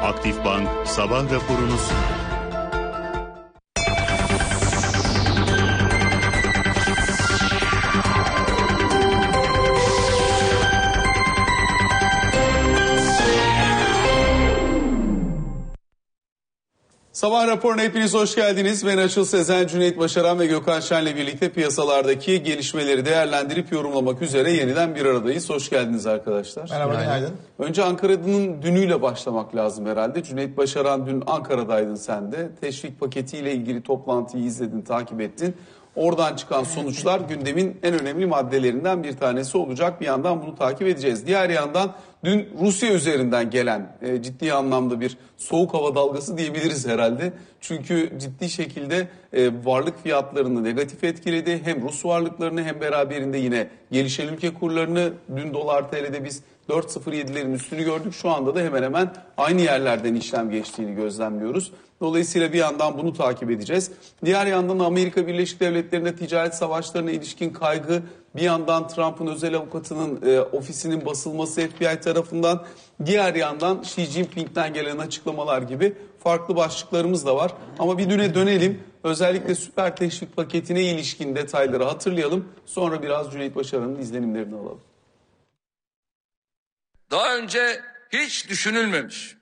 Aktif Bank sabah raporunu. Sabah raporuna hepiniz hoş geldiniz. Ben Açıl Sezen, Cüneyt Başaran ve Gökhan Şen'le birlikte piyasalardaki gelişmeleri değerlendirip yorumlamak üzere yeniden bir aradayız. Hoş geldiniz arkadaşlar. Merhaba, günaydın. Önce Ankara'nın dünüyle başlamak lazım herhalde. Cüneyt Başaran dün Ankara'daydın sen de. Teşvik paketiyle ilgili toplantıyı izledin, takip ettin. Oradan çıkan sonuçlar gündemin en önemli maddelerinden bir tanesi olacak. Bir yandan bunu takip edeceğiz. Diğer yandan dün Rusya üzerinden gelen e, ciddi anlamda bir soğuk hava dalgası diyebiliriz herhalde. Çünkü ciddi şekilde e, varlık fiyatlarını negatif etkiledi. Hem Rus varlıklarını hem beraberinde yine gelişen ülke kurlarını dün dolar TL'de biz 4.07'lerin üstünü gördük. Şu anda da hemen hemen aynı yerlerden işlem geçtiğini gözlemliyoruz. Dolayısıyla bir yandan bunu takip edeceğiz. Diğer yandan Amerika Birleşik Devletleri'nde ticaret savaşlarına ilişkin kaygı, bir yandan Trump'ın özel avukatının e, ofisinin basılması FBI tarafından, diğer yandan Xi Jinping'den gelen açıklamalar gibi farklı başlıklarımız da var. Ama bir düne dönelim. Özellikle süper teşvik paketine ilişkin detayları hatırlayalım. Sonra biraz Cüneyt Başaran'ın izlenimlerini alalım. Daha önce hiç düşünülmemiş,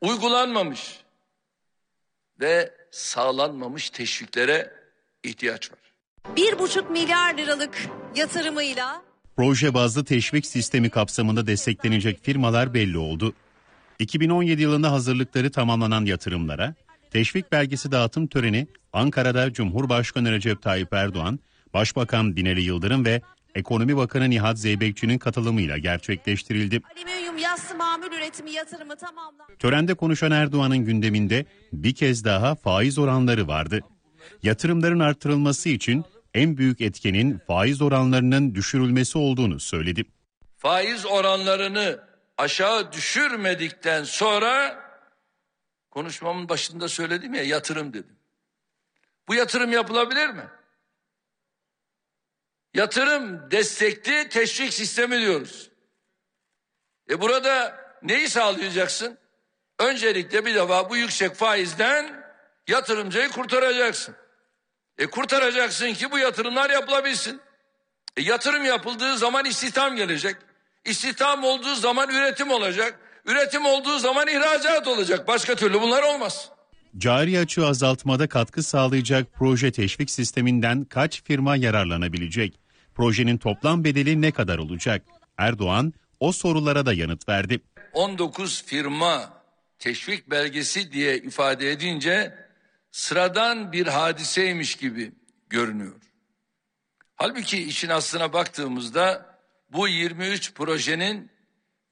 uygulanmamış ve sağlanmamış teşviklere ihtiyaç var. Bir buçuk milyar liralık yatırımıyla proje bazlı teşvik sistemi kapsamında desteklenecek firmalar belli oldu. 2017 yılında hazırlıkları tamamlanan yatırımlara teşvik belgesi dağıtım töreni Ankara'da Cumhurbaşkanı Recep Tayyip Erdoğan, Başbakan Binali Yıldırım ve Ekonomi Bakanı Nihat Zeybekçi'nin katılımıyla gerçekleştirildi. Alüminyum yassı mamul üretimi yatırımı tamamlandı. Törende konuşan Erdoğan'ın gündeminde bir kez daha faiz oranları vardı. Yatırımların artırılması için en büyük etkenin faiz oranlarının düşürülmesi olduğunu söyledi. Faiz oranlarını aşağı düşürmedikten sonra konuşmamın başında söyledim ya yatırım dedim. Bu yatırım yapılabilir mi? Yatırım destekli teşvik sistemi diyoruz. E burada neyi sağlayacaksın? Öncelikle bir defa bu yüksek faizden yatırımcıyı kurtaracaksın. E kurtaracaksın ki bu yatırımlar yapılabilsin. E yatırım yapıldığı zaman istihdam gelecek. İstihdam olduğu zaman üretim olacak. Üretim olduğu zaman ihracat olacak. Başka türlü bunlar olmaz. Cari açığı azaltmada katkı sağlayacak proje teşvik sisteminden kaç firma yararlanabilecek? Projenin toplam bedeli ne kadar olacak? Erdoğan o sorulara da yanıt verdi. 19 firma teşvik belgesi diye ifade edince sıradan bir hadiseymiş gibi görünüyor. Halbuki işin aslına baktığımızda bu 23 projenin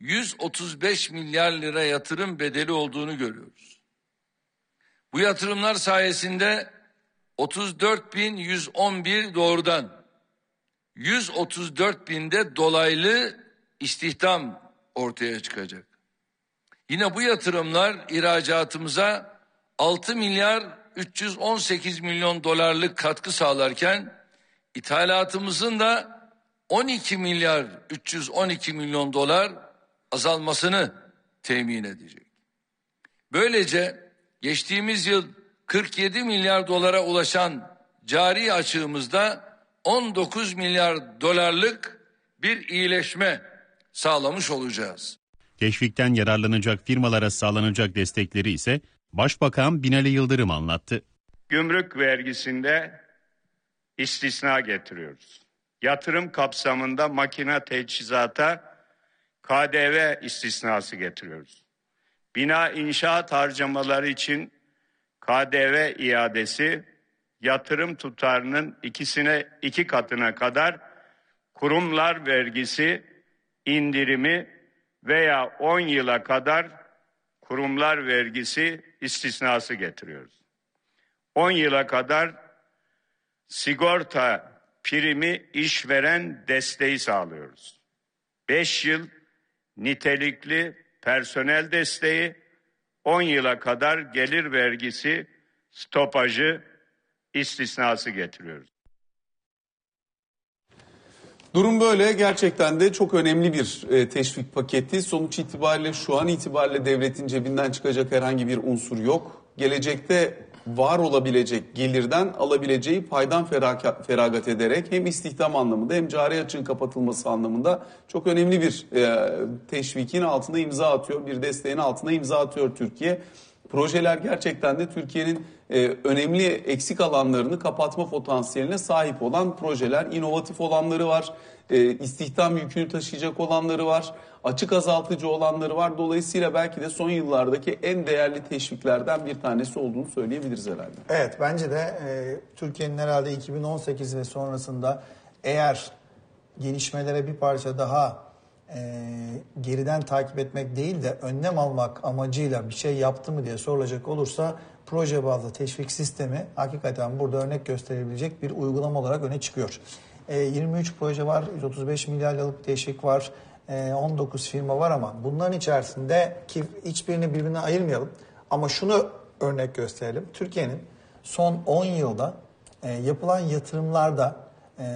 135 milyar lira yatırım bedeli olduğunu görüyoruz. Bu yatırımlar sayesinde 34.111 doğrudan 134 binde dolaylı istihdam ortaya çıkacak. Yine bu yatırımlar ihracatımıza 6 milyar 318 milyon dolarlık katkı sağlarken ithalatımızın da 12 milyar 312 milyon dolar azalmasını temin edecek. Böylece geçtiğimiz yıl 47 milyar dolara ulaşan cari açığımızda 19 milyar dolarlık bir iyileşme sağlamış olacağız. Teşvikten yararlanacak firmalara sağlanacak destekleri ise Başbakan Binali Yıldırım anlattı. Gümrük vergisinde istisna getiriyoruz. Yatırım kapsamında makine teçhizata KDV istisnası getiriyoruz. Bina inşaat harcamaları için KDV iadesi yatırım tutarının ikisine iki katına kadar kurumlar vergisi indirimi veya 10 yıla kadar kurumlar vergisi istisnası getiriyoruz. 10 yıla kadar sigorta primi işveren desteği sağlıyoruz. 5 yıl nitelikli personel desteği, 10 yıla kadar gelir vergisi stopajı istisnası getiriyoruz. Durum böyle gerçekten de çok önemli bir e, teşvik paketi. Sonuç itibariyle şu an itibariyle devletin cebinden çıkacak herhangi bir unsur yok. Gelecekte var olabilecek gelirden alabileceği paydan feragat ederek hem istihdam anlamında hem cari açığın kapatılması anlamında çok önemli bir e, teşvikin altında imza atıyor. Bir desteğin altında imza atıyor Türkiye. Projeler gerçekten de Türkiye'nin e, önemli eksik alanlarını kapatma potansiyeline sahip olan projeler. inovatif olanları var, e, istihdam yükünü taşıyacak olanları var, açık azaltıcı olanları var. Dolayısıyla belki de son yıllardaki en değerli teşviklerden bir tanesi olduğunu söyleyebiliriz herhalde. Evet bence de e, Türkiye'nin herhalde 2018 ve sonrasında eğer gelişmelere bir parça daha e, geriden takip etmek değil de önlem almak amacıyla bir şey yaptı mı diye sorulacak olursa proje bazlı teşvik sistemi hakikaten burada örnek gösterebilecek bir uygulama olarak öne çıkıyor. E, 23 proje var, 135 milyar liralık teşvik var, e, 19 firma var ama bunların içerisinde ki hiçbirini birbirine ayırmayalım ama şunu örnek gösterelim. Türkiye'nin son 10 yılda e, yapılan yatırımlarda e,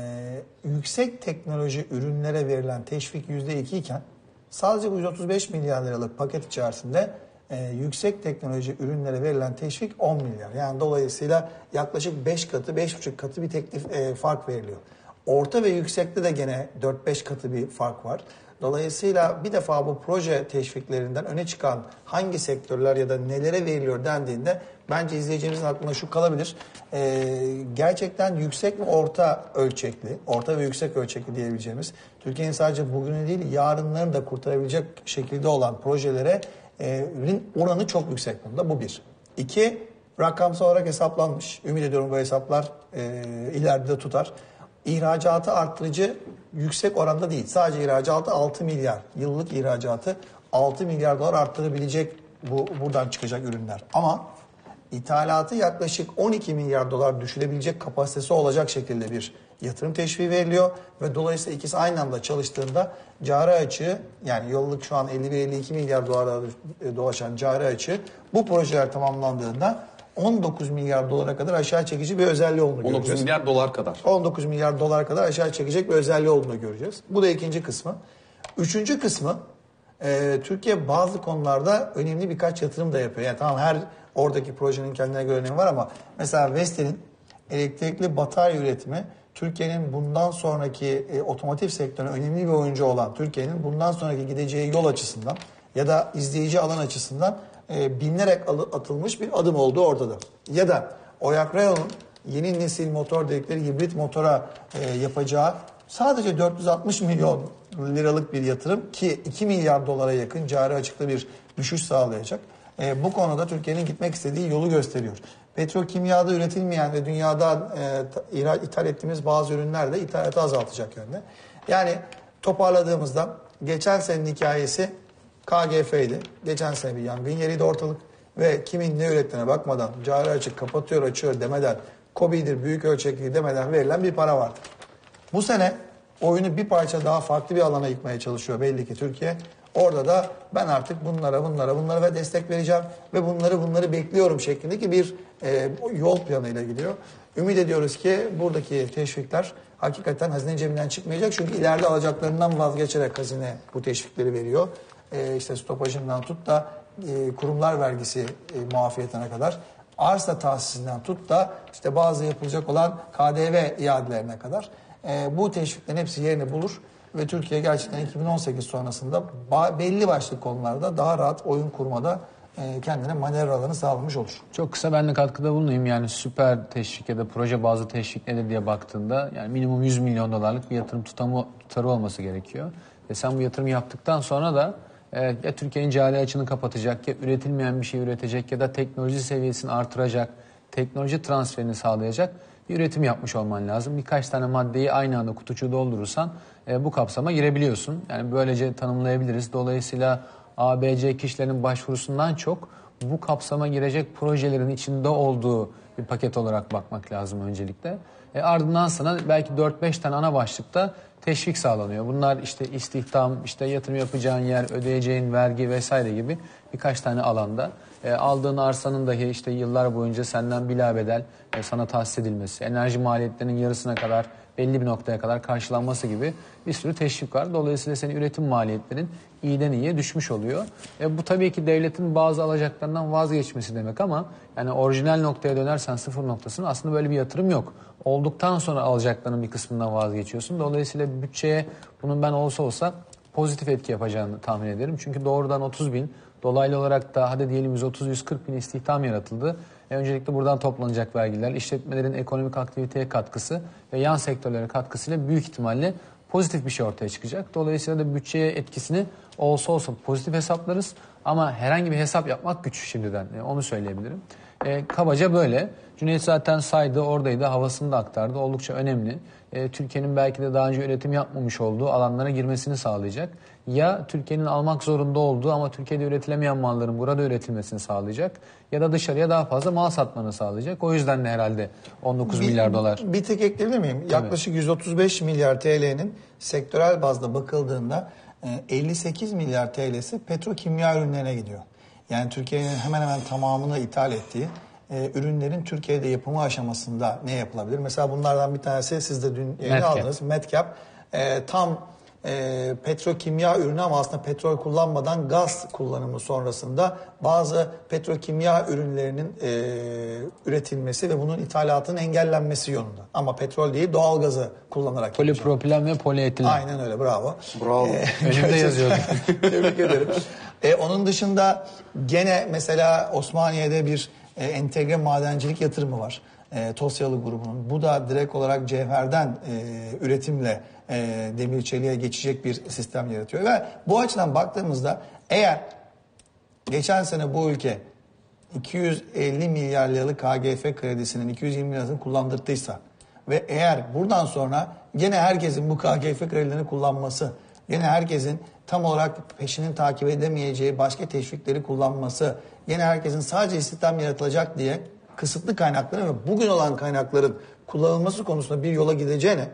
yüksek teknoloji ürünlere verilen teşvik %2 iken sadece bu 135 milyar liralık paket içerisinde e, yüksek teknoloji ürünlere verilen teşvik 10 milyar. Yani dolayısıyla yaklaşık 5 katı, 5,5 katı bir teklif e, fark veriliyor. Orta ve yüksekte de gene 4-5 katı bir fark var. Dolayısıyla bir defa bu proje teşviklerinden öne çıkan hangi sektörler ya da nelere veriliyor dendiğinde bence izleyicimizin aklına şu kalabilir. Ee, gerçekten yüksek ve orta ölçekli, orta ve yüksek ölçekli diyebileceğimiz Türkiye'nin sadece bugünü değil yarınlarını da kurtarabilecek şekilde olan projelere e, oranı çok yüksek bunda. Bu bir. İki, rakamsal olarak hesaplanmış. Ümit ediyorum bu hesaplar e, ileride de tutar. İhracatı arttırıcı yüksek oranda değil. Sadece ihracatı 6 milyar. Yıllık ihracatı 6 milyar dolar arttırabilecek bu buradan çıkacak ürünler. Ama ithalatı yaklaşık 12 milyar dolar düşürebilecek kapasitesi olacak şekilde bir yatırım teşviği veriliyor ve dolayısıyla ikisi aynı anda çalıştığında cari açığı yani yıllık şu an 51-52 milyar dolara dolaşan cari açığı bu projeler tamamlandığında 19 milyar dolara kadar aşağı çekici bir özelliği olduğunu 19 göreceğiz. milyar dolar kadar. 19 milyar dolar kadar aşağı çekecek bir özelliği olduğunu göreceğiz. Bu da ikinci kısmı. Üçüncü kısmı e, Türkiye bazı konularda önemli birkaç yatırım da yapıyor. Yani tamam her oradaki projenin kendine göre önemi var ama mesela Vestel'in elektrikli batarya üretimi Türkiye'nin bundan sonraki e, otomotiv sektörüne önemli bir oyuncu olan Türkiye'nin bundan sonraki gideceği yol açısından ya da izleyici alan açısından e, bilinerek atılmış bir adım olduğu ortada. Ya da Oyak Rayo'nun yeni nesil motor dedikleri hibrit motora e, yapacağı sadece 460 milyon liralık bir yatırım ki 2 milyar dolara yakın cari açıkta bir düşüş sağlayacak. E, bu konuda Türkiye'nin gitmek istediği yolu gösteriyor. Petrokimyada üretilmeyen ve dünyada e, ihraç- ithal ettiğimiz bazı ürünler de ithalatı azaltacak yönde. Yani toparladığımızda geçen senenin hikayesi KGF'ydi. Geçen sene bir yangın yeriydi ortalık ve kimin ne ürettiğine bakmadan cari açık kapatıyor açıyor demeden COBİ'dir büyük ölçekli demeden verilen bir para vardı. Bu sene oyunu bir parça daha farklı bir alana yıkmaya çalışıyor belli ki Türkiye. Orada da ben artık bunlara bunlara bunlara ve destek vereceğim ve bunları bunları bekliyorum şeklindeki bir e, yol planıyla gidiyor. Ümit ediyoruz ki buradaki teşvikler hakikaten hazine cebinden çıkmayacak. Çünkü ileride alacaklarından vazgeçerek hazine bu teşvikleri veriyor. E, işte stopajından tut da e, kurumlar vergisi e, muafiyetine kadar arsa tahsisinden tut da işte bazı yapılacak olan KDV iadelerine kadar e, bu teşviklerin hepsi yerini bulur ve Türkiye gerçekten 2018 sonrasında belli başlı konularda daha rahat oyun kurmada e, kendine manevra alanı sağlamış olur. Çok kısa ben de katkıda bulunayım. Yani süper teşvik ya da proje bazlı teşvik nedir diye baktığında yani minimum 100 milyon dolarlık bir yatırım tutamı, tutarı olması gerekiyor. Ve sen bu yatırım yaptıktan sonra da e, ya Türkiye'nin cari açığını kapatacak ya üretilmeyen bir şey üretecek ya da teknoloji seviyesini artıracak, teknoloji transferini sağlayacak bir üretim yapmış olman lazım. Birkaç tane maddeyi aynı anda kutucuğu doldurursan e, bu kapsama girebiliyorsun. Yani böylece tanımlayabiliriz. Dolayısıyla ABC kişilerin başvurusundan çok bu kapsama girecek projelerin içinde olduğu bir paket olarak bakmak lazım öncelikle. E, ardından sana belki 4-5 tane ana başlıkta teşvik sağlanıyor. Bunlar işte istihdam, işte yatırım yapacağın yer, ödeyeceğin vergi vesaire gibi birkaç tane alanda. E, aldığın arsanın dahi işte yıllar boyunca senden bilabedel e, sana tahsis edilmesi, enerji maliyetlerinin yarısına kadar belli bir noktaya kadar karşılanması gibi bir sürü teşvik var. Dolayısıyla senin üretim maliyetlerin iyiden iyiye düşmüş oluyor. E, bu tabii ki devletin bazı alacaklarından vazgeçmesi demek ama yani orijinal noktaya dönersen sıfır noktasının aslında böyle bir yatırım yok. Olduktan sonra alacaklarının bir kısmından vazgeçiyorsun. Dolayısıyla bütçeye bunun ben olsa olsa pozitif etki yapacağını tahmin ederim. Çünkü doğrudan 30 bin, dolaylı olarak da hadi diyelim 130-140 bin istihdam yaratıldı. E, öncelikle buradan toplanacak vergiler, işletmelerin ekonomik aktiviteye katkısı ve yan sektörlere katkısıyla büyük ihtimalle pozitif bir şey ortaya çıkacak. Dolayısıyla da bütçeye etkisini olsa olsa pozitif hesaplarız. Ama herhangi bir hesap yapmak güç şimdiden. E, onu söyleyebilirim. E, kabaca böyle. Cüneyt zaten saydı, oradaydı, havasını da aktardı. Oldukça önemli. E, Türkiye'nin belki de daha önce üretim yapmamış olduğu alanlara girmesini sağlayacak. Ya Türkiye'nin almak zorunda olduğu ama Türkiye'de üretilemeyen malların burada üretilmesini sağlayacak. Ya da dışarıya daha fazla mal satmanı sağlayacak. O yüzden de herhalde 19 Bir- milyar dolar. Bir tek ekleyebilir miyim? Yaklaşık 135 milyar TL'nin sektörel bazda bakıldığında e, 58 milyar TL'si petrokimya ürünlerine gidiyor. Yani Türkiye'nin hemen hemen tamamını ithal ettiği e, ürünlerin Türkiye'de yapımı aşamasında ne yapılabilir? Mesela bunlardan bir tanesi siz de dün yayına Medcap. aldınız. Medcap e, tam e, petrokimya ürünü ama aslında petrol kullanmadan gaz kullanımı sonrasında bazı petrokimya ürünlerinin e, üretilmesi ve bunun ithalatının engellenmesi yolunda. Ama petrol değil doğal gazı kullanarak. Polipropilen ve polietilen. Aynen öyle bravo. Bravo. Önümde yazıyordu. Tebrik ederim. E, onun dışında gene mesela Osmaniye'de bir e, entegre madencilik yatırımı var. E, Tosyalı grubunun. Bu da direkt olarak cevherden e, üretimle e, demir çeliğe geçecek bir sistem yaratıyor. Ve bu açıdan baktığımızda eğer geçen sene bu ülke 250 milyar liralık KGF kredisinin 220 lirasını kullandırttıysa ve eğer buradan sonra gene herkesin bu KGF kredilerini kullanması, gene herkesin tam olarak peşinin takip edemeyeceği başka teşvikleri kullanması, gene herkesin sadece istihdam yaratılacak diye kısıtlı kaynakların ve bugün olan kaynakların kullanılması konusunda bir yola gideceğine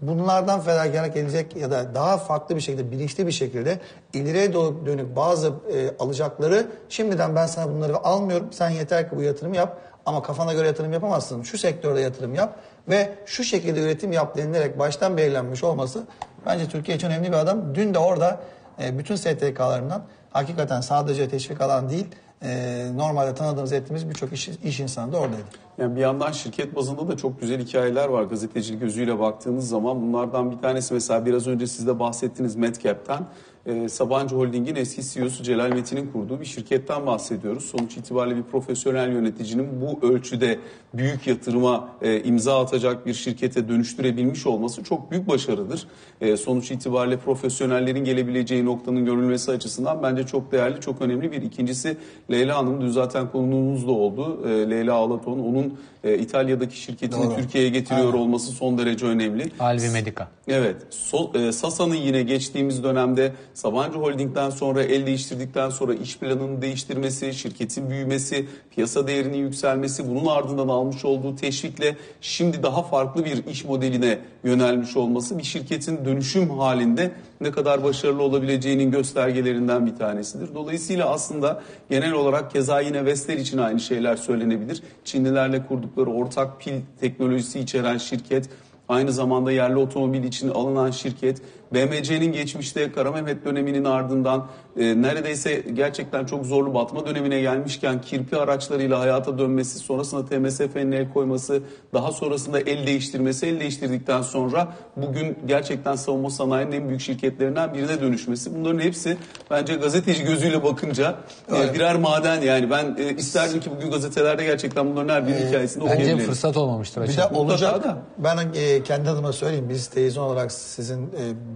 bunlardan fedakarlık edecek ya da daha farklı bir şekilde bilinçli bir şekilde ileriye doğru dönük bazı e, alacakları şimdiden ben sana bunları almıyorum. Sen yeter ki bu yatırımı yap ama kafana göre yatırım yapamazsın. Şu sektörde yatırım yap ve şu şekilde üretim yap denilerek baştan belirlenmiş olması bence Türkiye için önemli bir adam. Dün de orada e, bütün STK'larından hakikaten sadece teşvik alan değil e, normalde tanıdığımız ettiğimiz birçok iş, iş insanı da oradaydı. Yani bir yandan şirket bazında da çok güzel hikayeler var gazetecilik gözüyle baktığınız zaman. Bunlardan bir tanesi mesela biraz önce siz de bahsettiğiniz Medcap'ten. Ee, Sabancı Holding'in eski CEO'su Celal Metin'in kurduğu bir şirketten bahsediyoruz. Sonuç itibariyle bir profesyonel yöneticinin bu ölçüde büyük yatırıma e, imza atacak bir şirkete dönüştürebilmiş olması çok büyük başarıdır. E, sonuç itibariyle profesyonellerin gelebileceği noktanın görülmesi açısından bence çok değerli, çok önemli bir. İkincisi Leyla Hanım dün zaten konuğumuz da oldu. E, Leyla Ağlaton onun e, İtalya'daki şirketini Doğru. Türkiye'ye getiriyor olması son derece önemli. Alvi Medica. Evet. So- e, Sasa'nın yine geçtiğimiz dönemde Sabancı Holding'den sonra el değiştirdikten sonra iş planını değiştirmesi, şirketin büyümesi, piyasa değerinin yükselmesi, bunun ardından almış olduğu teşvikle şimdi daha farklı bir iş modeline yönelmiş olması bir şirketin dönüşüm halinde ne kadar başarılı olabileceğinin göstergelerinden bir tanesidir. Dolayısıyla aslında genel olarak keza yine Vestel için aynı şeyler söylenebilir. Çinlilerle kurdukları ortak pil teknolojisi içeren şirket Aynı zamanda yerli otomobil için alınan şirket BMC'nin geçmişte Kara Mehmet döneminin ardından e, neredeyse gerçekten çok zorlu batma dönemine gelmişken kirpi araçlarıyla hayata dönmesi, sonrasında TMSF'nin el koyması, daha sonrasında el değiştirmesi, el değiştirdikten sonra bugün gerçekten savunma sanayinin en büyük şirketlerinden birine dönüşmesi. Bunların hepsi bence gazeteci gözüyle bakınca e, birer maden yani. Ben e, isterdim ki bugün gazetelerde gerçekten bunların her bir hikayesini Bence okuyabilelim. fırsat olmamıştır Bir de açıkçası. olacak. da. Ben e, kendi adıma söyleyeyim. Biz televizyon olarak sizin e,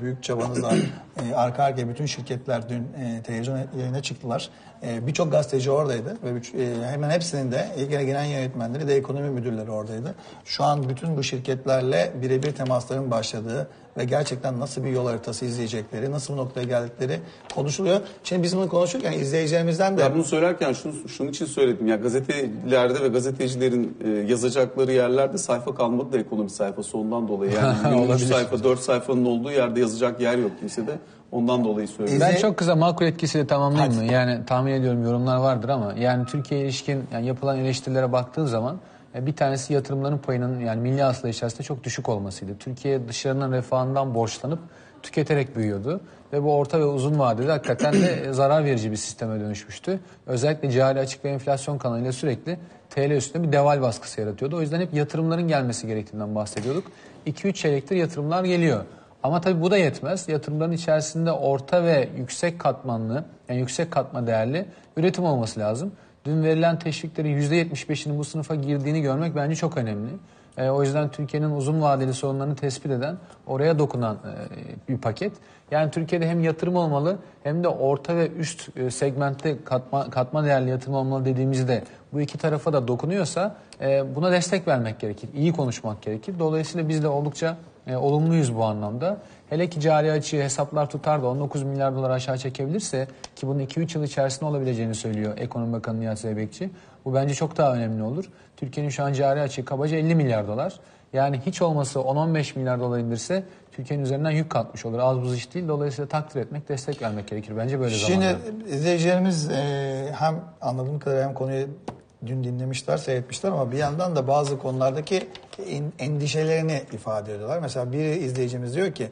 büyük çabanızla e, arka arkaya bütün şirketler dün e, televizyon yayına çıktılar. E, Birçok gazeteci oradaydı ve üç- e, hemen hepsinin de ilgili genel yönetmenleri de ekonomi müdürleri oradaydı. Şu an bütün bu şirketlerle birebir temasların başladığı ve gerçekten nasıl bir yol haritası izleyecekleri, nasıl bu noktaya geldikleri konuşuluyor. Şimdi biz bunu konuşurken izleyicilerimizden de Ya bunu söylerken şunu, şunun için söyledim. Ya gazetelerde ve gazetecilerin e, yazacakları yerlerde sayfa kalmadı da ekonomi sayfası ondan dolayı. Yani 23 Olabilir. sayfa, 4 sayfanın olduğu yerde yazacak yer yok kimsede. Ondan dolayı söylüyorum. Ben çok kısa makro etkisiyle tamamlayayım mı? Yani tahmin ediyorum yorumlar vardır ama yani Türkiye'ye ilişkin yani yapılan eleştirilere baktığın zaman Bir tanesi yatırımların payının yani milli hasıla içerisinde çok düşük olmasıydı. Türkiye dışarının refahından borçlanıp tüketerek büyüyordu. Ve bu orta ve uzun vadede hakikaten de zarar verici bir sisteme dönüşmüştü. Özellikle cari açık ve enflasyon kanalıyla sürekli TL üstünde bir deval baskısı yaratıyordu. O yüzden hep yatırımların gelmesi gerektiğinden bahsediyorduk. 2-3 çeyrektir yatırımlar geliyor. Ama tabii bu da yetmez. Yatırımların içerisinde orta ve yüksek katmanlı, yani yüksek katma değerli üretim olması lazım. Dün verilen teşviklerin %75'inin bu sınıfa girdiğini görmek bence çok önemli. E, o yüzden Türkiye'nin uzun vadeli sorunlarını tespit eden, oraya dokunan e, bir paket. Yani Türkiye'de hem yatırım olmalı hem de orta ve üst e, segmentte katma, katma değerli yatırım olmalı dediğimizde bu iki tarafa da dokunuyorsa e, buna destek vermek gerekir. iyi konuşmak gerekir. Dolayısıyla biz de oldukça e, olumluyuz bu anlamda. Hele ki cari açığı hesaplar tutar da 19 milyar dolar aşağı çekebilirse ki bunun 2-3 yıl içerisinde olabileceğini söylüyor Ekonomi Bakanı Nihat Zeybekçi. Bu bence çok daha önemli olur. Türkiye'nin şu an cari açığı kabaca 50 milyar dolar. Yani hiç olmasa 10-15 milyar dolar indirse Türkiye'nin üzerinden yük kalkmış olur. Az buz iş değil. Dolayısıyla takdir etmek, destek vermek gerekir. Bence böyle Şimdi zamanlarda. izleyicilerimiz e, hem anladığım kadarıyla hem konuyu dün dinlemişler, seyretmişler ama bir yandan da bazı konulardaki en- endişelerini ifade ediyorlar. Mesela bir izleyicimiz diyor ki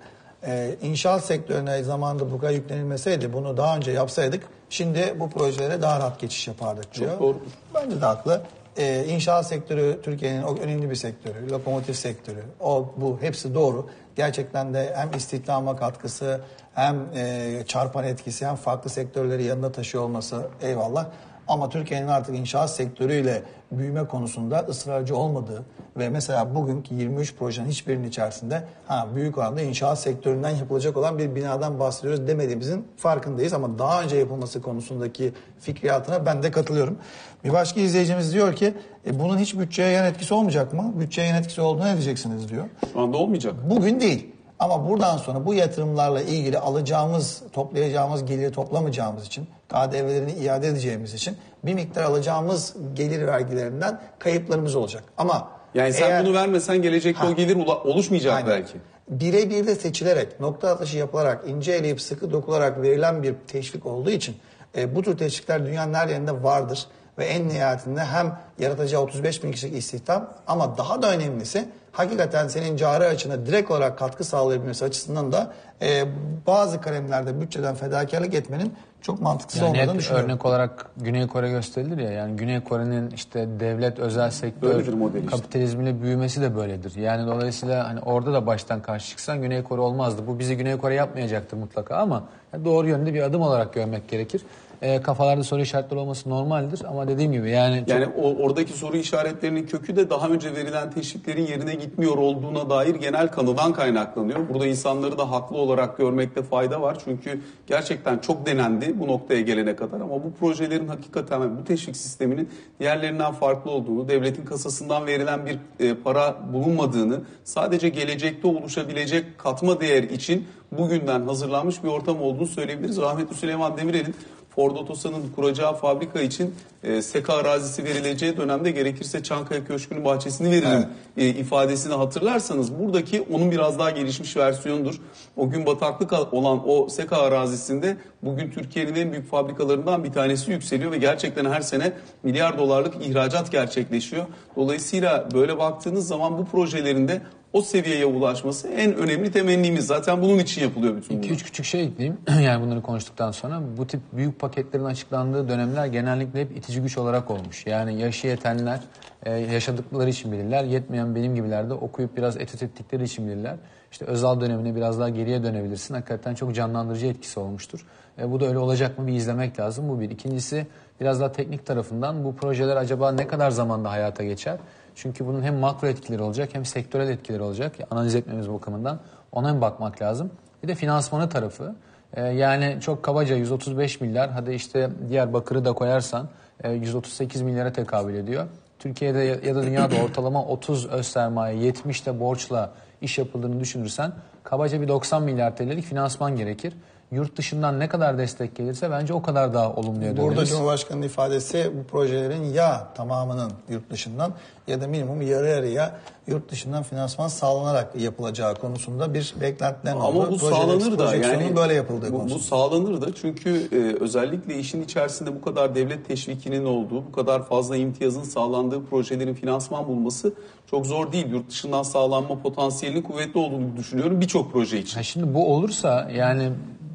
e, inşaat sektörüne zamanında bu kadar yüklenilmeseydi, bunu daha önce yapsaydık şimdi bu projelere daha rahat geçiş yapardık diyor. doğrudur. Bence de haklı. Ee, inşaat sektörü Türkiye'nin o önemli bir sektörü, lokomotif sektörü, o bu hepsi doğru. Gerçekten de hem istihdama katkısı, hem e, çarpan etkisi, hem farklı sektörleri yanında taşıyor olması eyvallah. Ama Türkiye'nin artık inşaat sektörüyle büyüme konusunda ısrarcı olmadığı ve mesela bugünkü 23 projenin hiçbirinin içerisinde ha büyük oranda inşaat sektöründen yapılacak olan bir binadan bahsediyoruz demediğimizin farkındayız ama daha önce yapılması konusundaki fikriyatına ben de katılıyorum. Bir başka izleyicimiz diyor ki e, bunun hiç bütçeye yan etkisi olmayacak mı? Bütçeye yan etkisi olduğunu ne diyeceksiniz diyor. Şu anda olmayacak. Bugün değil. Ama buradan sonra bu yatırımlarla ilgili alacağımız, toplayacağımız geliri toplamayacağımız için, KDV'lerini iade edeceğimiz için bir miktar alacağımız gelir vergilerinden kayıplarımız olacak. Ama Yani sen eğer- bunu vermesen gelecekte Ha. o gelir oluşmayacak Aynen. belki. Birebir de seçilerek, nokta atışı yapılarak, ince eleyip sıkı dokularak verilen bir teşvik olduğu için e, bu tür teşvikler dünyanın her yerinde vardır. Ve en nihayetinde hem yaratacağı 35 bin kişilik istihdam ama daha da önemlisi hakikaten senin cari açına direkt olarak katkı sağlayabilmesi açısından da e, bazı kalemlerde bütçeden fedakarlık etmenin çok mantıksız Yani olmadığını düşünüyorum. örnek olarak Güney Kore gösterilir ya. Yani Güney Kore'nin işte devlet özel sektör modeli işte. kapitalizmiyle büyümesi de böyledir. Yani dolayısıyla hani orada da baştan karşı çıksan Güney Kore olmazdı. Bu bizi Güney Kore yapmayacaktı mutlaka ama doğru yönde bir adım olarak görmek gerekir. Ee, kafalarda soru işaretleri olması normaldir ama dediğim gibi yani, çok- Yani o, oradaki soru işaretlerinin kökü de daha önce verilen teşviklerin yerine gitmiyor olduğuna dair genel kanıdan kaynaklanıyor. Burada insanları da haklı olarak görmekte fayda var. Çünkü gerçekten çok denendi bu noktaya gelene kadar ama bu projelerin hakikaten bu teşvik sisteminin diğerlerinden farklı olduğunu, devletin kasasından verilen bir e, para bulunmadığını, sadece gelecekte oluşabilecek katma değer için bugünden hazırlanmış bir ortam olduğunu söyleyebiliriz. Rahmetli Süleyman Demirel'in Ford Otosan'ın kuracağı fabrika için e, SEKA arazisi verileceği dönemde gerekirse Çankaya Köşkü'nün bahçesini veririm e, ifadesini hatırlarsanız buradaki onun biraz daha gelişmiş versiyonudur. O gün bataklık olan o SEKA arazisinde bugün Türkiye'nin en büyük fabrikalarından bir tanesi yükseliyor ve gerçekten her sene milyar dolarlık ihracat gerçekleşiyor. Dolayısıyla böyle baktığınız zaman bu projelerinde o seviyeye ulaşması en önemli temennimiz. Zaten bunun için yapılıyor bütün bunlar. İki üç küçük şey ekleyeyim. yani bunları konuştuktan sonra bu tip büyük paketlerin açıklandığı dönemler genellikle hep itici güç olarak olmuş. Yani yaşı yetenler e, yaşadıkları için bilirler. Yetmeyen benim gibiler de okuyup biraz etüt ettikleri için bilirler. İşte Özal dönemine biraz daha geriye dönebilirsin. Hakikaten çok canlandırıcı etkisi olmuştur. E, bu da öyle olacak mı bir izlemek lazım. Bu bir. İkincisi biraz daha teknik tarafından bu projeler acaba ne kadar zamanda hayata geçer? Çünkü bunun hem makro etkileri olacak hem sektörel etkileri olacak. Analiz etmemiz bakımından ona hem bakmak lazım. Bir de finansmanı tarafı. Ee, yani çok kabaca 135 milyar hadi işte Diyarbakır'ı da koyarsan e, 138 milyara tekabül ediyor. Türkiye'de ya da dünyada ortalama 30 öz sermaye 70 de borçla iş yapıldığını düşünürsen kabaca bir 90 milyar TL'lik finansman gerekir. Yurt dışından ne kadar destek gelirse bence o kadar daha olumluya döneriz. Burada Cumhurbaşkanı'nın ifadesi bu projelerin ya tamamının yurt dışından ya da minimum yarı yarıya yurt dışından finansman sağlanarak yapılacağı konusunda bir beklentilen oldu. Ama bu Proje- sağlanır da yani böyle yapıldığı bu, konusunda. bu sağlanır da çünkü e, özellikle işin içerisinde bu kadar devlet teşvikinin olduğu, bu kadar fazla imtiyazın sağlandığı projelerin finansman bulması çok zor değil. Yurt dışından sağlanma potansiyelinin kuvvetli olduğunu düşünüyorum birçok proje için. Ha şimdi bu olursa yani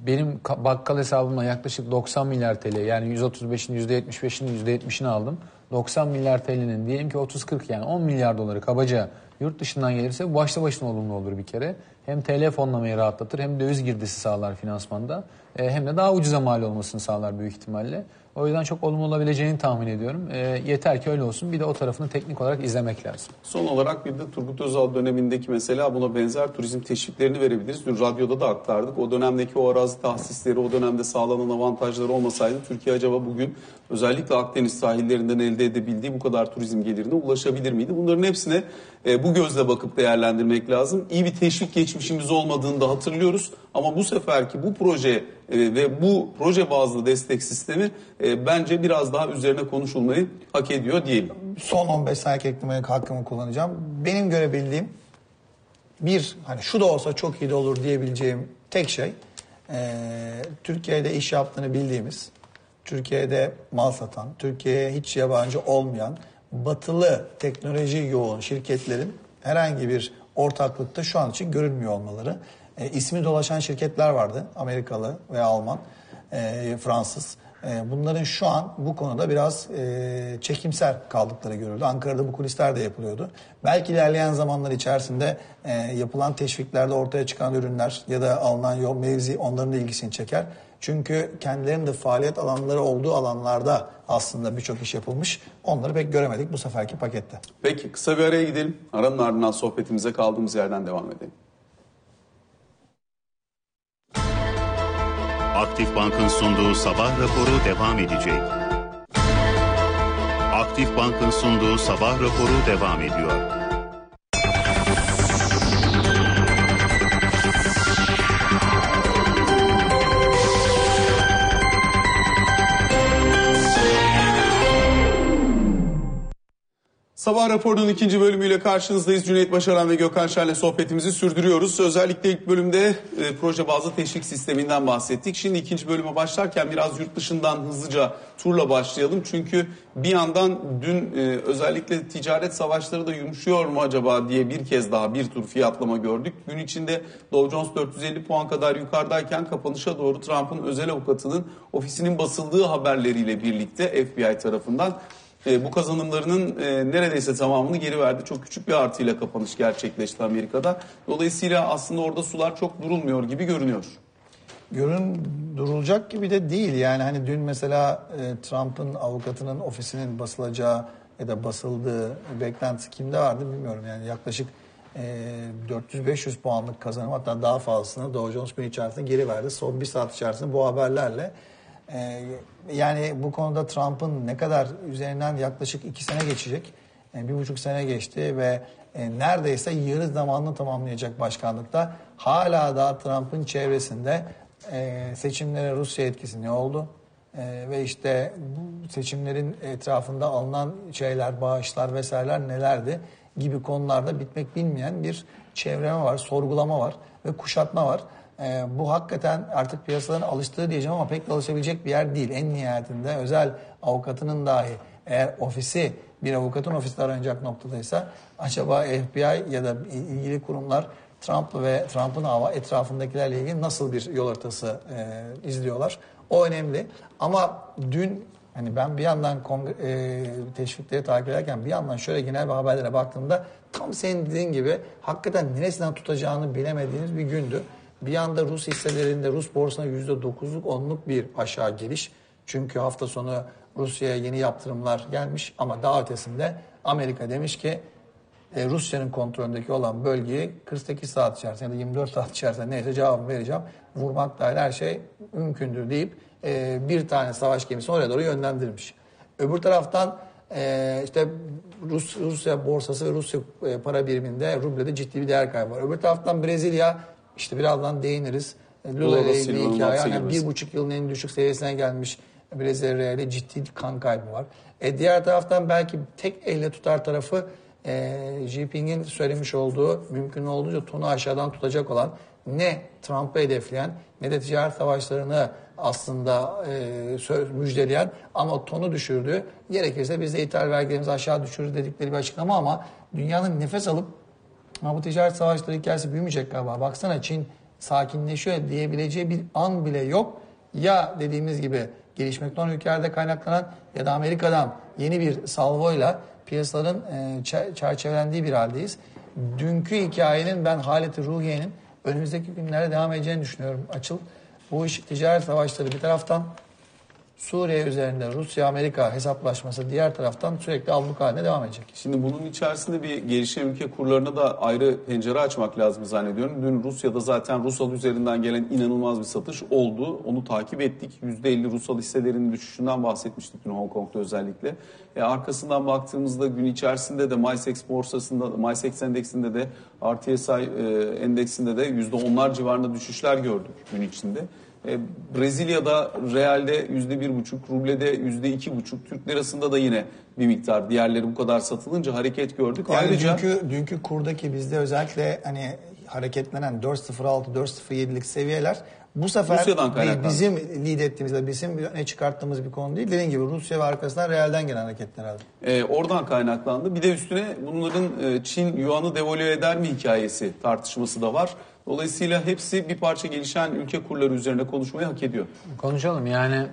benim ka- bakkal hesabıma yaklaşık 90 milyar TL yani 135'in %75'ini %70'ini aldım. 90 milyar TL'nin diyelim ki 30-40 yani 10 milyar doları kabaca yurt dışından gelirse başta başına olumlu olur bir kere. Hem TL fonlamayı rahatlatır hem döviz girdisi sağlar finansmanda. E, hem de daha ucuza mal olmasını sağlar büyük ihtimalle. O yüzden çok olumlu olabileceğini tahmin ediyorum. E, yeter ki öyle olsun. Bir de o tarafını teknik olarak izlemek lazım. Son olarak bir de Turgut Özal dönemindeki mesela buna benzer turizm teşviklerini verebiliriz. Dün radyoda da aktardık. O dönemdeki o arazi tahsisleri, o dönemde sağlanan avantajları olmasaydı Türkiye acaba bugün özellikle Akdeniz sahillerinden elde edebildiği bu kadar turizm gelirine ulaşabilir miydi? Bunların hepsine e, bu gözle bakıp değerlendirmek lazım. İyi bir teşvik geçmişimiz olmadığını da hatırlıyoruz. Ama bu seferki bu proje e, ve bu proje bazlı destek sistemi e, bence biraz daha üzerine konuşulmayı hak ediyor diyelim. Son 15 saniye eklemeye hakkımı kullanacağım. Benim görebildiğim bir hani şu da olsa çok iyi de olur diyebileceğim tek şey eee, Türkiye'de iş yaptığını bildiğimiz, Türkiye'de mal satan, Türkiye'ye hiç yabancı olmayan batılı teknoloji yoğun şirketlerin herhangi bir ortaklıkta şu an için görünmüyor olmaları. E, ismi dolaşan şirketler vardı. Amerikalı veya Alman, e, Fransız. E, bunların şu an bu konuda biraz e, çekimser kaldıkları görüldü. Ankara'da bu kulisler de yapılıyordu. Belki ilerleyen zamanlar içerisinde e, yapılan teşviklerde ortaya çıkan ürünler ya da alınan yol mevzi onların da ilgisini çeker. Çünkü kendilerinin de faaliyet alanları olduğu alanlarda aslında birçok iş yapılmış. Onları pek göremedik bu seferki pakette. Peki kısa bir araya gidelim. Aranın ardından sohbetimize kaldığımız yerden devam edelim. Aktif Bank'ın sunduğu sabah raporu devam edecek. Aktif Bank'ın sunduğu sabah raporu devam ediyor. Sabah raporunun ikinci bölümüyle karşınızdayız. Cüneyt Başaran ve Gökhan Şen'le sohbetimizi sürdürüyoruz. Özellikle ilk bölümde e, proje bazlı teşvik sisteminden bahsettik. Şimdi ikinci bölüme başlarken biraz yurt dışından hızlıca turla başlayalım. Çünkü bir yandan dün e, özellikle ticaret savaşları da yumuşuyor mu acaba diye bir kez daha bir tur fiyatlama gördük. Gün içinde Dow Jones 450 puan kadar yukarıdayken kapanışa doğru Trump'ın özel avukatının ofisinin basıldığı haberleriyle birlikte FBI tarafından e, bu kazanımlarının e, neredeyse tamamını geri verdi. Çok küçük bir artıyla kapanış gerçekleşti Amerika'da. Dolayısıyla aslında orada sular çok durulmuyor gibi görünüyor. Görün durulacak gibi de değil. Yani hani dün mesela e, Trump'ın avukatının ofisinin basılacağı ya da basıldığı beklentisi kimde vardı bilmiyorum. Yani yaklaşık e, 400-500 puanlık kazanım hatta daha fazlasını Dow Jones gün içerisinde geri verdi. Son bir saat içerisinde bu haberlerle e, yani bu konuda Trump'ın ne kadar üzerinden yaklaşık iki sene geçecek. E, bir buçuk sene geçti ve e, neredeyse yarı zamanını tamamlayacak başkanlıkta. Hala daha Trump'ın çevresinde e, seçimlere Rusya etkisi ne oldu? E, ve işte bu seçimlerin etrafında alınan şeyler, bağışlar vesaireler nelerdi gibi konularda bitmek bilmeyen bir çevreme var, sorgulama var ve kuşatma var. E, bu hakikaten artık piyasaların alıştığı diyeceğim ama pek alışabilecek bir yer değil. En nihayetinde özel avukatının dahi eğer ofisi bir avukatın ofisi aranacak noktadaysa acaba FBI ya da ilgili kurumlar Trump ve Trump'ın hava etrafındakilerle ilgili nasıl bir yol haritası e, izliyorlar? O önemli. Ama dün hani ben bir yandan kongre, e, teşvikleri takip ederken bir yandan şöyle genel bir haberlere baktığımda tam senin dediğin gibi hakikaten neresinden tutacağını bilemediğiniz bir gündü. Bir anda Rus hisselerinde Rus borsasına %9'luk 10'luk bir aşağı geliş. Çünkü hafta sonu Rusya'ya yeni yaptırımlar gelmiş ama daha ötesinde Amerika demiş ki e, Rusya'nın kontrolündeki olan bölgeyi 48 saat içerisinde ya da 24 saat içerisinde neyse cevabı vereceğim. Vurmak dahil her şey mümkündür deyip e, bir tane savaş gemisini oraya doğru yönlendirmiş. Öbür taraftan e, işte Rus, Rusya borsası ve Rusya e, para biriminde rublede ciddi bir değer kaybı var. Öbür taraftan Brezilya işte birazdan değiniriz. E, Lula ile ilgili hikaye. Yani bir buçuk yılın en düşük seviyesine gelmiş Brezilya Real'e ciddi kan kaybı var. E, diğer taraftan belki tek elle tutar tarafı e, Jinping'in söylemiş olduğu mümkün olduğunca tonu aşağıdan tutacak olan ne Trump'ı hedefleyen ne de ticaret savaşlarını aslında e, söz müjdeleyen ama tonu düşürdüğü gerekirse biz de ithal vergilerimizi aşağı düşürür dedikleri bir açıklama ama dünyanın nefes alıp ama bu ticaret savaşları hikayesi büyümeyecek galiba. Baksana Çin sakinleşiyor diyebileceği bir an bile yok. Ya dediğimiz gibi gelişmekte olan ülkelerde kaynaklanan ya da Amerika'dan yeni bir salvoyla piyasaların e, çe- çerçevelendiği bir haldeyiz. Dünkü hikayenin ben haleti ruhiyenin önümüzdeki günlerde devam edeceğini düşünüyorum. Açıl bu iş ticaret savaşları bir taraftan Suriye üzerinde Rusya-Amerika hesaplaşması diğer taraftan sürekli abluk haline devam edecek. Şimdi bunun içerisinde bir gelişen ülke kurlarına da ayrı pencere açmak lazım zannediyorum. Dün Rusya'da zaten Rusal üzerinden gelen inanılmaz bir satış oldu. Onu takip ettik. %50 Rusal hisselerinin düşüşünden bahsetmiştik dün Hong Kong'da özellikle. E arkasından baktığımızda gün içerisinde de MySex borsasında, MySex endeksinde de RTSI e, endeksinde de %10'lar civarında düşüşler gördük gün içinde. E, Brezilya'da realde yüzde bir buçuk, rublede yüzde iki buçuk, Türk lirasında da yine bir miktar. Diğerleri bu kadar satılınca hareket gördük. Yani Ayrıca dünkü, dünkü kurdaki bizde özellikle hani hareketlenen 4.06, 4.07'lik seviyeler bu sefer bizim lead ettiğimizde bizim ne çıkarttığımız bir konu değil. Dediğim gibi Rusya ve arkasından realden gelen hareketler aldı. e, oradan kaynaklandı. Bir de üstüne bunların e, Çin yuanı devalüe eder mi hikayesi tartışması da var. Dolayısıyla hepsi bir parça gelişen ülke kurları üzerine konuşmayı hak ediyor. Konuşalım yani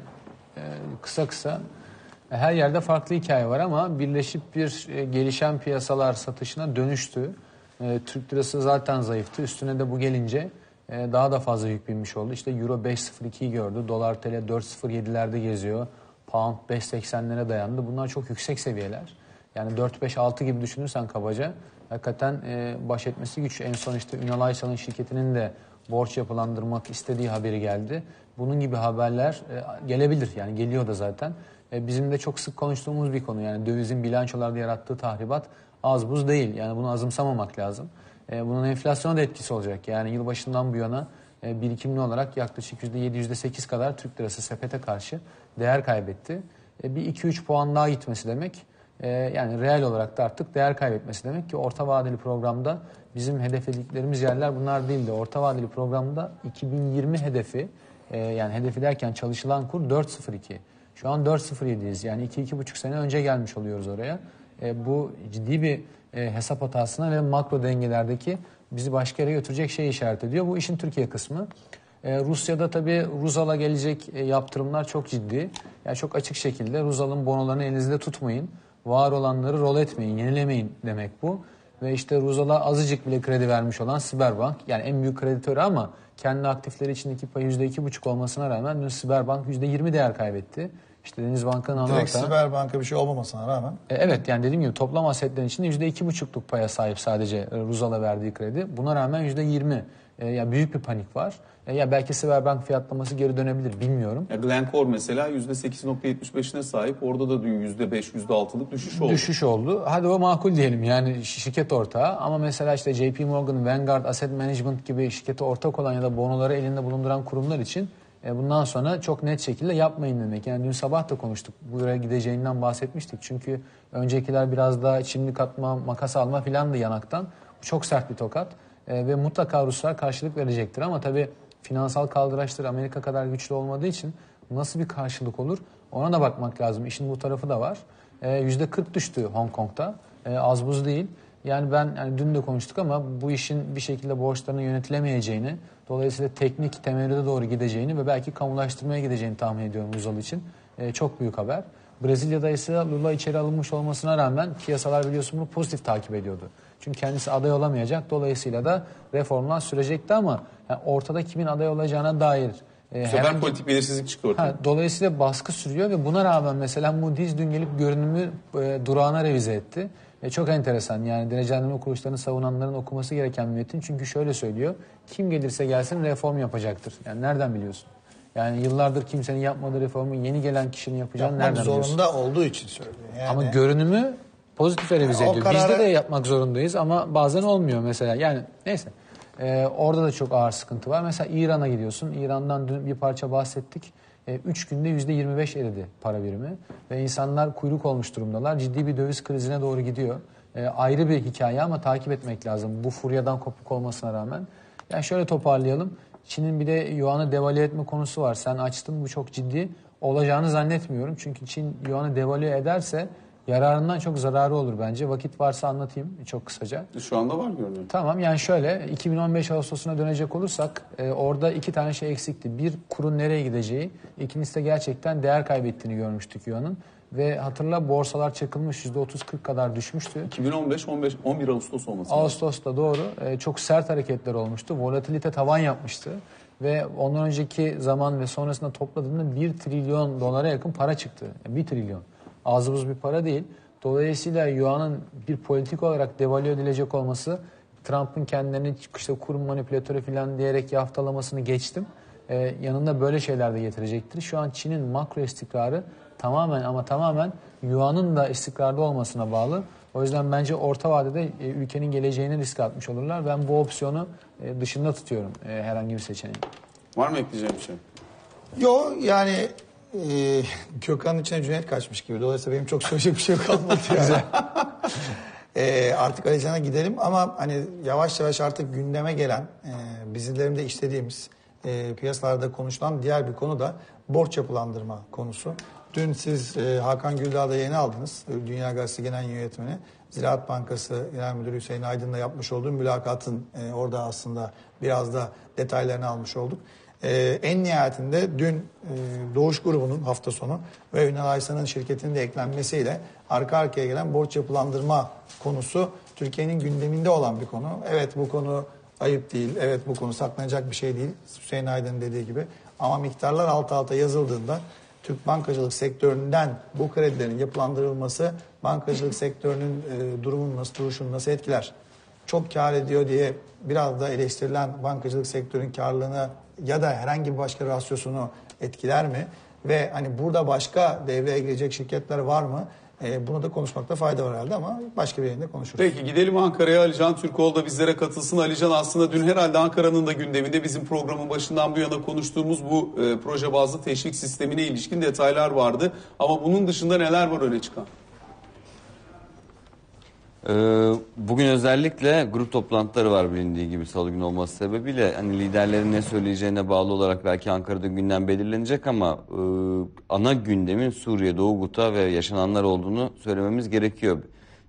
e, kısa kısa. Her yerde farklı hikaye var ama birleşip bir e, gelişen piyasalar satışına dönüştü. E, Türk lirası zaten zayıftı. Üstüne de bu gelince daha da fazla yük binmiş oldu. İşte Euro 5.02'yi gördü. Dolar TL 4.07'lerde geziyor. Pound 5.80'lere dayandı. Bunlar çok yüksek seviyeler. Yani 4-5-6 gibi düşünürsen kabaca hakikaten e, baş etmesi güç. En son işte Ünal Aysal'ın şirketinin de borç yapılandırmak istediği haberi geldi. Bunun gibi haberler e, gelebilir yani geliyor da zaten. E, bizim de çok sık konuştuğumuz bir konu yani dövizin bilançolarda yarattığı tahribat az buz değil. Yani bunu azımsamamak lazım. E, bunun enflasyona da etkisi olacak. Yani yılbaşından bu yana e, birikimli olarak yaklaşık %7 %8 kadar Türk lirası sepete karşı değer kaybetti. E, bir 2-3 puan daha gitmesi demek e, yani reel olarak da artık değer kaybetmesi demek ki orta vadeli programda bizim hedeflediklerimiz yerler bunlar değildi. Orta vadeli programda 2020 hedefi e, yani hedefi derken çalışılan kur 4.02. Şu an 4.07'yiz yani 2-2,5 sene önce gelmiş oluyoruz oraya. E, bu ciddi bir e, hesap hatasına ve makro dengelerdeki bizi başka yere götürecek şey işaret ediyor. Bu işin Türkiye kısmı. E, Rusya'da tabii Ruzal'a gelecek e, yaptırımlar çok ciddi. Yani çok açık şekilde Ruzal'ın bonolarını elinizde tutmayın. Var olanları rol etmeyin, yenilemeyin demek bu. Ve işte Ruzal'a azıcık bile kredi vermiş olan Siberbank yani en büyük kreditörü ama kendi aktifleri içindeki payı %2,5 olmasına rağmen dün Siberbank %20 değer kaybetti. İşte Denizbank'ın ana Direkt Siberbank'a bir şey olmamasına rağmen e, Evet yani dediğim gibi toplam asetlerin içinde yüzde iki buçukluk paya sahip sadece e, Ruzal'a verdiği kredi. Buna rağmen yüzde yirmi. E, Ya büyük bir panik var. E, Ya belki Siberbank fiyatlaması geri dönebilir bilmiyorum. Ya Glencore mesela %8.75'ine sahip. Orada da dün %5, %6'lık düşüş oldu. Düşüş oldu. Hadi o makul diyelim yani şirket ortağı ama mesela işte JP Morgan, Vanguard Asset Management gibi şirkete ortak olan ya da bonoları elinde bulunduran kurumlar için e, bundan sonra çok net şekilde yapmayın demek. Yani dün sabah da konuştuk. Buraya gideceğinden bahsetmiştik. Çünkü öncekiler biraz daha çimdik atma, makas alma filan da yanaktan. Bu çok sert bir tokat. E, ve mutlaka Ruslar karşılık verecektir ama tabii finansal kaldıraçlar Amerika kadar güçlü olmadığı için nasıl bir karşılık olur ona da bakmak lazım. İşin bu tarafı da var. E, %40 düştü Hong Kong'da. E, az buz değil. Yani ben yani dün de konuştuk ama bu işin bir şekilde borçlarının yönetilemeyeceğini, dolayısıyla teknik temerrüde doğru gideceğini ve belki kamulaştırmaya gideceğini tahmin ediyorum Uzal için. E, çok büyük haber. Brezilya'da ise Lula içeri alınmış olmasına rağmen piyasalar biliyorsun bunu pozitif takip ediyordu. Çünkü kendisi aday olamayacak. Dolayısıyla da reformlar sürecekti ama yani ortada kimin aday olacağına dair e, Bu sefer herhangi- politik belirsizlik ortaya. Ha, dolayısıyla baskı sürüyor ve buna rağmen mesela Moody's dün gelip görünümü e, durağına revize etti. E, çok enteresan yani derecelendirme kuruluşlarını savunanların okuması gereken bir metin. Çünkü şöyle söylüyor. Kim gelirse gelsin reform yapacaktır. Yani nereden biliyorsun? Yani yıllardır kimsenin yapmadığı reformu yeni gelen kişinin yapacağını yapmak nereden biliyorsun? zorunda olduğu için söylüyor. Yani Ama görünümü pozitif revize O ediyor. kararı- Bizde de yapmak zorundayız ama bazen olmuyor mesela. Yani neyse. Ee, orada da çok ağır sıkıntı var. Mesela İran'a gidiyorsun. İran'dan dün bir parça bahsettik. 3 günde %25 eridi para birimi. Ve insanlar kuyruk olmuş durumdalar. Ciddi bir döviz krizine doğru gidiyor. Ee, ayrı bir hikaye ama takip etmek lazım. Bu furyadan kopuk olmasına rağmen. Yani şöyle toparlayalım. Çin'in bir de yuanı devalüe etme konusu var. Sen açtın bu çok ciddi. Olacağını zannetmiyorum. Çünkü Çin yuanı devalüe ederse yararından çok zararı olur bence. Vakit varsa anlatayım çok kısaca. Şu anda var görünüyor. Tamam yani şöyle 2015 Ağustos'una dönecek olursak e, orada iki tane şey eksikti. Bir kurun nereye gideceği, ikincisi de gerçekten değer kaybettiğini görmüştük yuanın. Ve hatırla borsalar çakılmış %30-40 kadar düşmüştü. 2015 15 11 Ağustos olması. Ağustos'ta doğru e, çok sert hareketler olmuştu. Volatilite tavan yapmıştı. Ve ondan önceki zaman ve sonrasında topladığında 1 trilyon dolara yakın para çıktı. 1 trilyon. Buz bir para değil. Dolayısıyla Yuan'ın bir politik olarak devalüe edilecek olması Trump'ın kendilerini işte kurum manipülatörü falan diyerek yaftalamasını geçtim. Ee, yanında böyle şeyler de getirecektir. Şu an Çin'in makro istikrarı tamamen ama tamamen Yuan'ın da istikrarlı olmasına bağlı. O yüzden bence orta vadede e, ülkenin geleceğini riske atmış olurlar. Ben bu opsiyonu e, dışında tutuyorum e, herhangi bir seçeneğin. Var mı ekleyeceğim bir şey? Yo yani e, Gökhan'ın içine Cüneyt kaçmış gibi. Dolayısıyla benim çok söyleyecek bir şey kalmadı yani. e, artık Alican'a gidelim ama hani yavaş yavaş artık gündeme gelen e, bizlerin de işlediğimiz e, piyasalarda konuşulan diğer bir konu da borç yapılandırma konusu. Dün siz e, Hakan Güldağ'da yeni aldınız. Dünya Gazetesi Genel Yönetmeni. Ziraat Bankası Genel Müdürü Hüseyin Aydın'la yapmış olduğum mülakatın e, orada aslında biraz da detaylarını almış olduk. Ee, en nihayetinde dün e, Doğuş grubunun hafta sonu ve Ünal Aysan'ın şirketinin de eklenmesiyle arka arkaya gelen borç yapılandırma konusu Türkiye'nin gündeminde olan bir konu. Evet bu konu ayıp değil, evet bu konu saklanacak bir şey değil Hüseyin Aydın dediği gibi. Ama miktarlar alt alta yazıldığında Türk bankacılık sektöründen bu kredilerin yapılandırılması bankacılık sektörünün e, durumunu nasıl, duruşunu nasıl etkiler? Çok kar ediyor diye biraz da eleştirilen bankacılık sektörün karlılığını ya da herhangi bir başka rasyosunu etkiler mi? Ve hani burada başka devreye girecek şirketler var mı? E, bunu da konuşmakta fayda var herhalde ama başka bir yerinde konuşuruz. Peki gidelim Ankara'ya. Alican Türkoğlu da bizlere katılsın. Alican aslında dün herhalde Ankara'nın da gündeminde bizim programın başından bu yana konuştuğumuz bu e, proje bazlı teşvik sistemine ilişkin detaylar vardı. Ama bunun dışında neler var öne çıkan? Ee, Bugün özellikle grup toplantıları var bilindiği gibi salı günü olması sebebiyle hani liderlerin ne söyleyeceğine bağlı olarak belki Ankara'da gündem belirlenecek ama e, ana gündemin Suriye, Doğu Guta ve yaşananlar olduğunu söylememiz gerekiyor.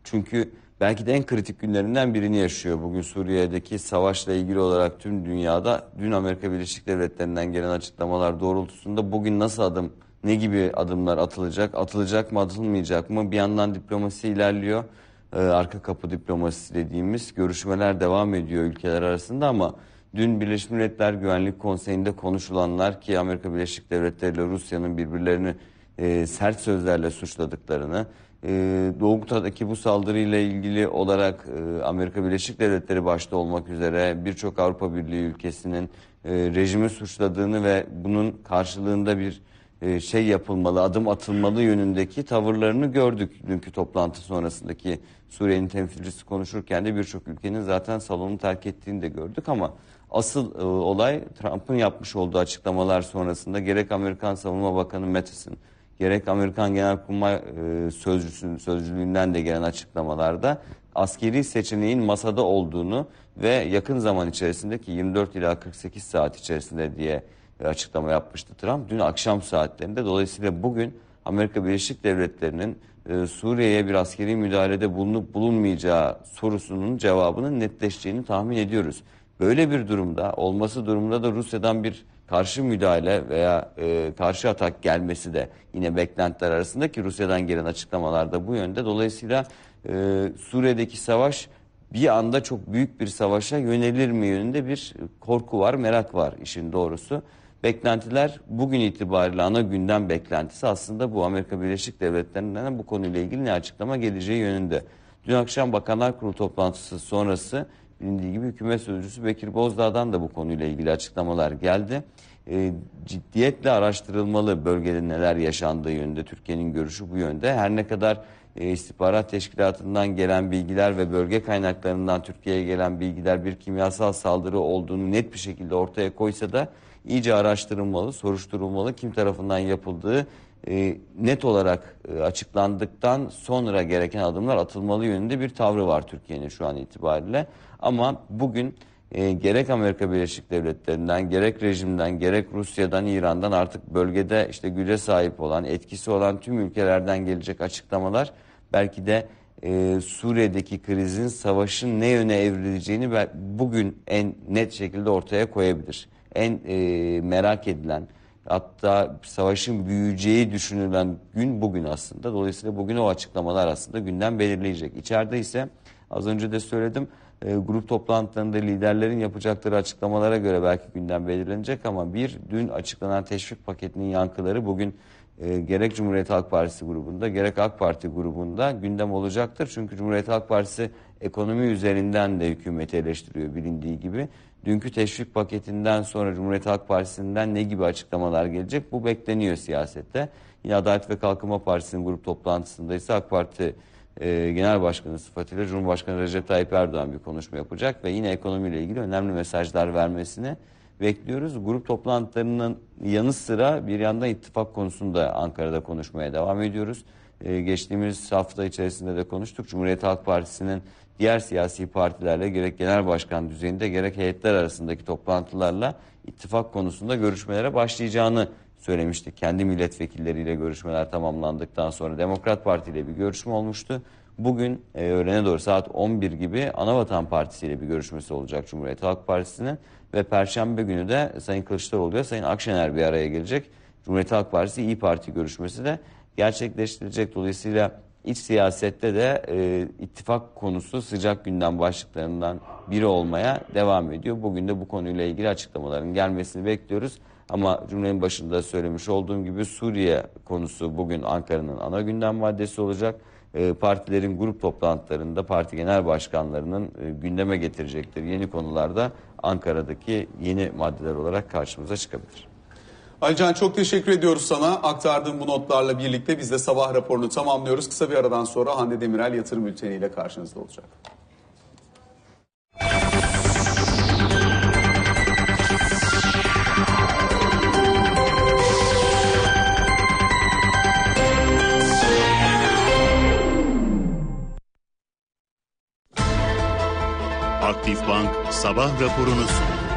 Çünkü belki de en kritik günlerinden birini yaşıyor. Bugün Suriye'deki savaşla ilgili olarak tüm dünyada dün Amerika Birleşik Devletleri'nden gelen açıklamalar doğrultusunda bugün nasıl adım ne gibi adımlar atılacak, atılacak mı atılmayacak mı bir yandan diplomasi ilerliyor e, arka kapı diplomasisi dediğimiz görüşmeler devam ediyor ülkeler arasında ama dün Birleşmiş Milletler Güvenlik Konseyi'nde konuşulanlar ki Amerika Birleşik Devletleri ile Rusya'nın birbirlerini e, sert sözlerle suçladıklarını e, Doğu Kuta'daki bu saldırıyla ilgili olarak e, Amerika Birleşik Devletleri başta olmak üzere birçok Avrupa Birliği ülkesinin e, rejimi suçladığını ve bunun karşılığında bir e, şey yapılmalı, adım atılmalı yönündeki tavırlarını gördük dünkü toplantı sonrasındaki Suriye'nin temsilcisi konuşurken de birçok ülkenin zaten salonu terk ettiğini de gördük. Ama asıl e, olay Trump'ın yapmış olduğu açıklamalar sonrasında gerek Amerikan Savunma Bakanı Mattis'in gerek Amerikan Genelkurmay e, sözcüsünün sözcülüğünden de gelen açıklamalarda askeri seçeneğin masada olduğunu ve yakın zaman içerisindeki 24 ila 48 saat içerisinde diye açıklama yapmıştı Trump. Dün akşam saatlerinde dolayısıyla bugün Amerika Birleşik Devletleri'nin e, Suriye'ye bir askeri müdahalede bulunup bulunmayacağı sorusunun cevabının netleşeceğini tahmin ediyoruz. Böyle bir durumda olması durumunda da Rusya'dan bir karşı müdahale veya e, karşı atak gelmesi de yine beklentiler arasında ki Rusya'dan gelen açıklamalarda bu yönde. Dolayısıyla e, Suriye'deki savaş bir anda çok büyük bir savaşa yönelir mi yönünde bir korku var, merak var işin doğrusu. Beklentiler bugün itibariyle ana gündem beklentisi aslında bu Amerika Birleşik Devletleri'nden bu konuyla ilgili ne açıklama geleceği yönünde. Dün akşam Bakanlar Kurulu toplantısı sonrası bilindiği gibi hükümet sözcüsü Bekir Bozdağ'dan da bu konuyla ilgili açıklamalar geldi. e, ciddiyetle araştırılmalı bölgede neler yaşandığı yönünde Türkiye'nin görüşü bu yönde. Her ne kadar e, istihbarat teşkilatından gelen bilgiler ve bölge kaynaklarından Türkiye'ye gelen bilgiler bir kimyasal saldırı olduğunu net bir şekilde ortaya koysa da iyice araştırılmalı, soruşturulmalı, kim tarafından yapıldığı e, net olarak e, açıklandıktan sonra gereken adımlar atılmalı yönünde bir tavrı var Türkiye'nin şu an itibariyle. Ama bugün e, gerek Amerika Birleşik Devletleri'nden, gerek rejimden, gerek Rusya'dan, İran'dan artık bölgede işte güce sahip olan, etkisi olan tüm ülkelerden gelecek açıklamalar belki de e, Suriye'deki krizin, savaşın ne yöne evrileceğini bugün en net şekilde ortaya koyabilir. En e, merak edilen, hatta savaşın büyüyeceği düşünülen gün bugün aslında. Dolayısıyla bugün o açıklamalar aslında günden belirleyecek. İçeride ise az önce de söyledim e, grup toplantılarında liderlerin yapacakları açıklamalara göre belki günden belirlenecek ama bir dün açıklanan teşvik paketinin yankıları bugün e, gerek Cumhuriyet Halk Partisi grubunda gerek AK Parti grubunda gündem olacaktır. Çünkü Cumhuriyet Halk Partisi ekonomi üzerinden de hükümeti eleştiriyor bilindiği gibi. Dünkü teşvik paketinden sonra Cumhuriyet Halk Partisi'nden ne gibi açıklamalar gelecek bu bekleniyor siyasette. Yine Adalet ve Kalkınma Partisi'nin grup toplantısında ise AK Parti e, Genel Başkanı sıfatıyla Cumhurbaşkanı Recep Tayyip Erdoğan bir konuşma yapacak ve yine ekonomiyle ilgili önemli mesajlar vermesini bekliyoruz. Grup toplantılarının yanı sıra bir yandan ittifak konusunda Ankara'da konuşmaya devam ediyoruz. E, geçtiğimiz hafta içerisinde de konuştuk. Cumhuriyet Halk Partisi'nin diğer siyasi partilerle gerek genel başkan düzeyinde gerek heyetler arasındaki toplantılarla ittifak konusunda görüşmelere başlayacağını söylemiştik. Kendi milletvekilleriyle görüşmeler tamamlandıktan sonra Demokrat Parti ile bir görüşme olmuştu. Bugün e, öğlene doğru saat 11 gibi Anavatan Partisi ile bir görüşmesi olacak Cumhuriyet Halk Partisi'nin ve Perşembe günü de Sayın Kılıçdaroğlu ile Sayın Akşener bir araya gelecek. Cumhuriyet Halk Partisi İyi Parti görüşmesi de gerçekleştirilecek. Dolayısıyla iç siyasette de e, ittifak konusu sıcak gündem başlıklarından biri olmaya devam ediyor. Bugün de bu konuyla ilgili açıklamaların gelmesini bekliyoruz. Ama cümlenin başında söylemiş olduğum gibi Suriye konusu bugün Ankara'nın ana gündem maddesi olacak. E, partilerin grup toplantılarında parti genel başkanlarının e, gündeme getirecekleri yeni konularda Ankara'daki yeni maddeler olarak karşımıza çıkabilir. Alican çok teşekkür ediyoruz sana. Aktardığın bu notlarla birlikte biz de sabah raporunu tamamlıyoruz. Kısa bir aradan sonra Hande Demirel yatırım bülteniyle karşınızda olacak. Aktif Bank sabah raporunu sundu.